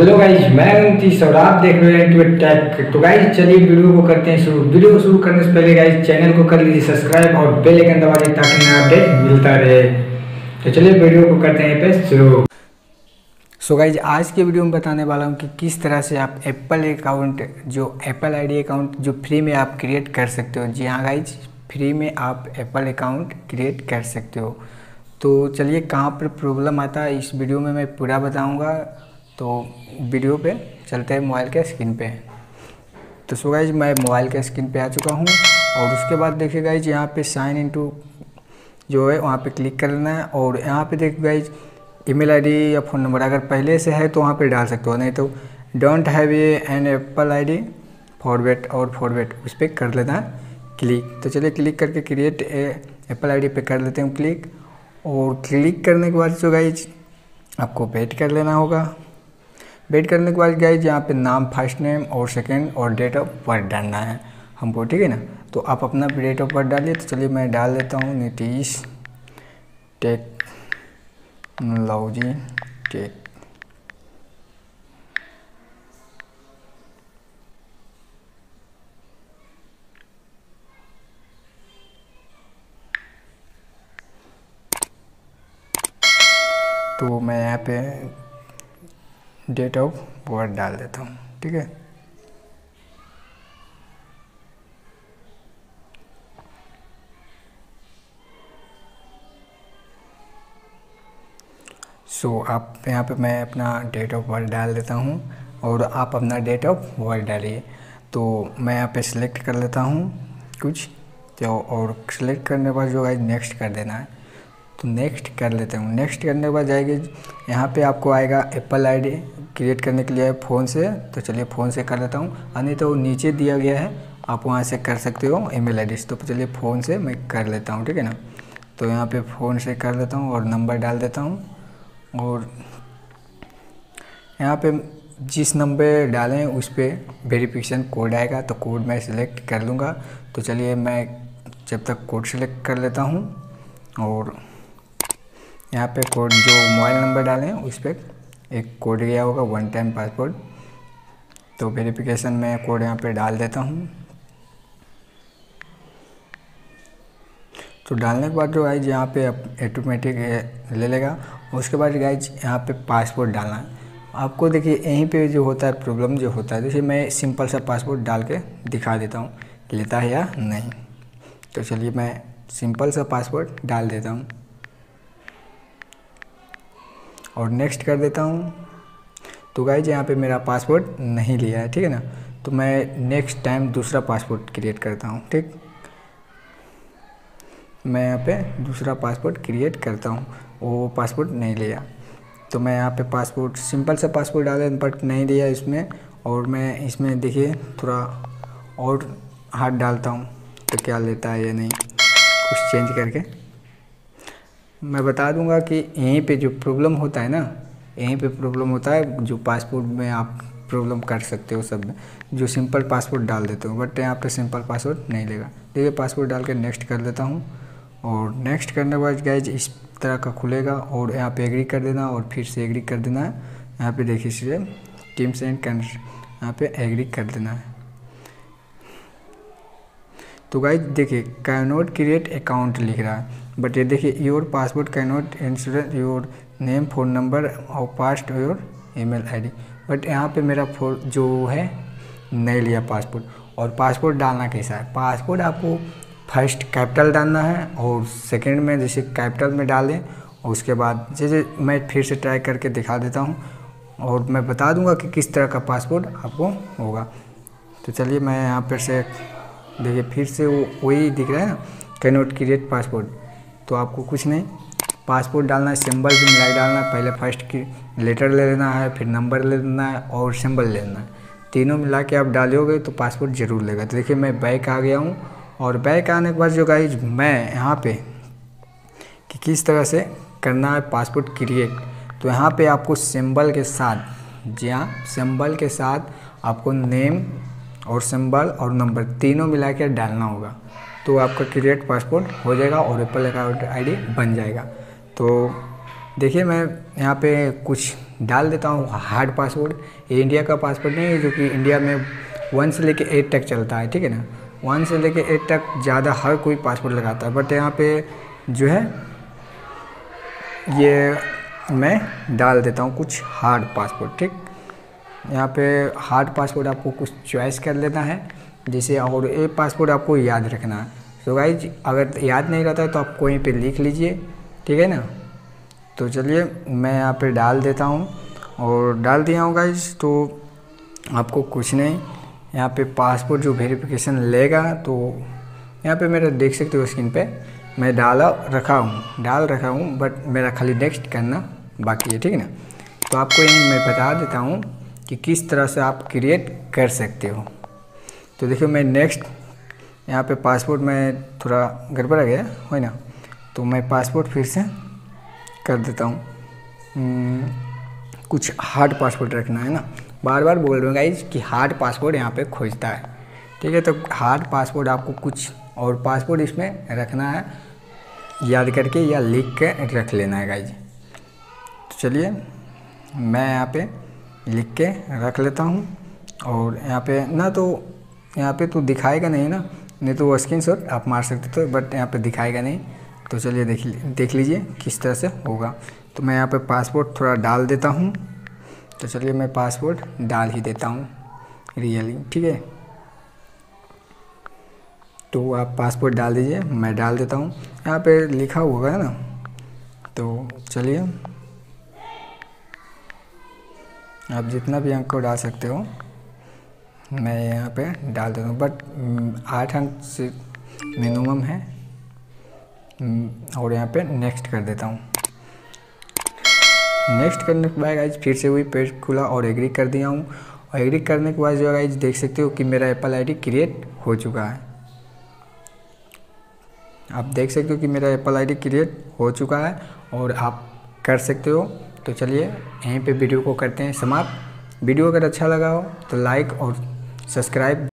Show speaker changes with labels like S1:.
S1: Hello guys मैं उनतीस और आप देख रहे हैं ट्विट टैक तो गाइज़ चलिए वीडियो को करते हैं शुरू। वीडियो को शुरू करने से पहले गाइज़ चैनल को कर लीजिए सब्सक्राइब और बेल आइकन दबा दीजिए ताकि नया अपडेट मिलता रहे। तो चलिए वीडियो को करते हैं पे शुरू। सो गाइज़ आज के वीडियो में बताने वाला हूँ कि किस तरह से आप एप्पल अकाउंट जो एप्पल आईडी अकाउंट जो फ्री में आप क्रिएट कर सकते हो। जी हाँ गाइज़ फ्री में आप एप्पल अकाउंट क्रिएट कर सकते हो। तो चलिए कहाँ पर प्रॉब्लम आता है, इस वीडियो में मैं पूरा बताऊँगा। तो वीडियो पे चलते हैं मोबाइल के स्क्रीन पे। तो सो गाइज़ मैं मोबाइल के स्क्रीन पे आ चुका हूँ और उसके बाद देखिए गाइज़ यहाँ पे साइन इनटू जो है, वहाँ पे क्लिक कर लेना है और यहाँ पे देखिए गाइज़ ईमेल आईडी या फ़ोन नंबर अगर पहले से है तो वहाँ पे डाल सकते हो, नहीं तो don't have a an Apple I D forward और फॉरवेट उस पर कर लेना है क्लिक तो चलिए क्लिक करके क्रिएट एप्पल आई डी पे कर लेते हैं क्लिक और क्लिक करने के बाद जो गाइज़ आपको वेट कर लेना होगा। वेट करने के बाद गाइज़ यहाँ पे नाम फ़र्स्ट नेम और सेकंड और डेट ऑफ़ बर्थ डालना है हमको, ठीक है ना? तो आप अपना डेट ऑफ़ बर्थ डालिए तो चलिए मैं डाल देता हूँ, नीतीश टेक्नोलॉजी टेक। तो मैं यहाँ पे डेट ऑफ़ बर्थ डाल देता हूँ ठीक है? सो so, आप यहाँ पे मैं अपना डेट ऑफ़ बर्थ डाल देता हूँ और आप अपना डेट ऑफ़ बर्थ डालिए। तो मैं यहाँ पे सिलेक्ट कर लेता हूँ कुछ तो और सिलेक्ट करने के बाद जो है नेक्स्ट कर देना है। तो नेक्स्ट कर लेते हूँ। नेक्स्ट करने के बाद जाएगी यहाँ पे आपको आएगा एप्पल आईडी क्रिएट करने के लिए फ़ोन से तो चलिए फ़ोन से कर लेता हूँ। और नहीं तो नीचे दिया गया है, आप वहाँ से कर सकते हो ईमेल आईडी तो चलिए फ़ोन से मैं कर लेता हूँ, ठीक है ना? तो यहाँ पे फ़ोन से कर लेता हूँ और नंबर डाल देता हूँ। और यहाँ पे जिस नंबर डालें उस पर वेरीफिकेशन कोड आएगा तो कोड मैं सिलेक्ट कर लूँगा। तो चलिए मैं जब तक कोड सेलेक्ट कर लेता हूँ और यहाँ पे कोड जो मोबाइल नंबर डालें उस पर एक कोड गया होगा वन टाइम पासवर्ड तो वेरिफिकेशन में कोड यहाँ पे डाल देता हूँ। तो डालने के बाद जो गाइज़ यहाँ पे ऑटोमेटिक ले लेगा। उसके बाद गाइज़ यहाँ पे पासवर्ड डालना है। आपको देखिए, यहीं पे जो होता है प्रॉब्लम जो होता है जैसे मैं सिंपल सा पासवर्ड डाल के दिखा देता हूँ, लेता है या नहीं। तो चलिए मैं सिंपल सा पासवर्ड डाल देता हूँ। और नेक्स्ट कर देता हूँ। तो गाइज़ यहाँ पे मेरा पासवर्ड नहीं लिया है, ठीक है ना? तो मैं नेक्स्ट टाइम दूसरा पासवर्ड क्रिएट करता हूँ, ठीक? मैं यहाँ पे दूसरा पासवर्ड क्रिएट करता हूँ, वो पासवर्ड नहीं लिया। तो मैं यहाँ पे पासपोर्ट सिंपल सा पासपोर्ट डाले बट नहीं दिया इसमें। और मैं इसमें देखिए, थोड़ा और हाथ डालता हूँ तो क्या लेता है या नहीं, कुछ चेंज करके। मैं बता दूँगा कि यहीं पे जो प्रॉब्लम होता है ना, यहीं पे प्रॉब्लम होता है, जो पासपोर्ट में आप प्रॉब्लम कर सकते हो सब में, जो सिंपल पासपोर्ट डाल देते हो बट यहाँ पे सिंपल पासवर्ड नहीं लेगा। देखिए पासपोर्ट डाल के नेक्स्ट कर देता हूँ, और नेक्स्ट करने के बाद गाइज़ इस तरह का खुलेगा, और यहाँ पे एग्री कर देना, और फिर से एग्री कर देना है। यहाँ पे देखिए इसे टीम्स एंड यहाँ पे एग्री कर देना है। तो गाइज़ देखिए कैन नॉट क्रिएट अकाउंट लिख रहा है। बट ये देखिए your password can not insurance your name phone number और past your email ID but यहाँ पे मेरा फ़ोन जो है नहीं लिया पासपोर्ट और पासपोर्ट डालना कैसा है? पासपोर्ट आपको फ़र्स्ट कैपिटल डालना है और सेकंड में जैसे कैपिटल में डालें, और उसके बाद जैसे मैं फिर से ट्राई करके दिखा देता हूँ, और मैं बता दूँगा कि किस तरह का पासपोर्ट आपको होगा। तो चलिए, मैं यहाँ पर से, देखिए, फिर से वो, वही दिख रहा है ना कैन नॉट क्रिएट पासपोर्ट तो आपको कुछ नहीं। पासपोर्ट डालना है, सिंबल भी मिला डालना है। पहले फ़र्स्ट की लेटर ले लेना है, फिर नंबर ले लेना है और सिंबल ले लेना है। तीनों मिला के आप डालोगे तो पासपोर्ट ज़रूर लेगा। तो देखिए, मैं बैक आ गया हूँ और बैक आने के बाद जो गाइज़ मैं यहाँ पे कि किस तरह से करना है पासपोर्ट क्रिएट तो यहाँ पे आपको सिंबल के साथ, जी हाँ सिंबल के साथ आपको नेम और सिंबल और नंबर तीनों मिला के डालना होगा। तो आपका क्रिएट पासपोर्ट हो जाएगा और एप्पल अकाउंट आईडी बन जाएगा। तो देखिए, मैं यहाँ पे कुछ डाल देता हूँ। हार्ड पासवर्ड, ये इंडिया का पासवर्ड नहीं है, जो कि इंडिया में वन से लेके एट तक चलता है, ठीक है ना? वन से लेके एट तक ज़्यादा हर कोई पासवर्ड लगाता है। बट यहाँ पे जो है, ये मैं डाल देता हूँ कुछ हार्ड पासवर्ड, ठीक? यहाँ पे हार्ड पासवर्ड आपको कुछ चॉइस कर लेना है। जैसे और ये पासपोर्ट आपको याद रखना है। तो गाइज़ अगर याद नहीं रहता है तो आप कोई पे लिख लीजिए, ठीक है ना? तो चलिए, मैं यहाँ पे डाल देता हूँ। और डाल दिया हूँ गाइज़ तो आपको कुछ नहीं। यहाँ पे पासपोर्ट जो वेरिफिकेशन लेगा तो यहाँ पे मेरा देख सकते हो स्क्रीन पे, मैं डाला, रखा हूँ। डाल रखा हूँ बट मेरा खाली नेक्स्ट करना बाकी है, ठीक है ना? तो आपको यही मैं बता देता हूँ कि किस तरह से आप क्रिएट कर सकते हो। तो देखिए मैं नेक्स्ट यहाँ पे पासपोर्ट में थोड़ा गड़बड़ गया है ना? तो मैं पासपोर्ट फिर से कर देता हूँ। हम्म, कुछ हार्ड पासपोर्ट रखना है ना? बार बार बोल रहा हूँ गाइज़ कि हार्ड पासपोर्ट यहाँ पे खोजता है। ठीक है तो हार्ड पासपोर्ट आपको कुछ और पासपोर्ट इसमें रखना है। याद करके या लिख के रख लेना है गाइज़ तो चलिए मैं यहाँ पे लिख के रख लेता हूँ। और यहाँ पे ना तो यहाँ पे तो दिखाएगा नहीं ना, नहीं तो वो स्क्रीन शॉट आप मार सकते थे बट यहाँ पे दिखाएगा नहीं। तो चलिए देख देख लीजिए किस तरह से होगा। तो मैं यहाँ पे पासपोर्ट थोड़ा डाल देता हूँ। तो चलिए मैं पासपोर्ट डाल ही देता हूँ रियली ठीक है? तो आप पासपोर्ट डाल दीजिए, मैं डाल देता हूँ। यहाँ पे लिखा होगा ना? तो चलिए, आप जितना भी अंक डाल सकते हो। मैं यहाँ पे डाल देता हूँ बट आठ अंक से मिनिमम है। और यहाँ पे नेक्स्ट कर देता हूँ। नेक्स्ट करने के बाद गाइज़ फिर से वही पेज खुला और एग्री कर दिया हूँ। और एग्री करने के बाद जो गाइज़ देख सकते हो कि मेरा एप्पल आईडी क्रिएट हो चुका है। आप देख सकते हो कि मेरा एप्पल आईडी क्रिएट हो चुका है और आप कर सकते हो। तो चलिए, यहीं पे वीडियो को करते हैं समाप्त। वीडियो अगर अच्छा लगा हो तो लाइक और सब्सक्राइब